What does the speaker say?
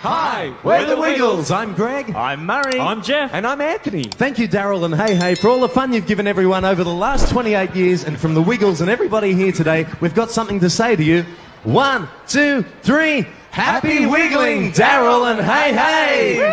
Hi, we're, the Wiggles. I'm Greg. I'm Murray. I'm Jeff. And I'm Anthony. Thank you, Daryl and Hey Hey, for all the fun you've given everyone over the last 28 years. And from the Wiggles and everybody here today, we've got something to say to you. One, two, three. Happy wiggling, Daryl and Hey Hey!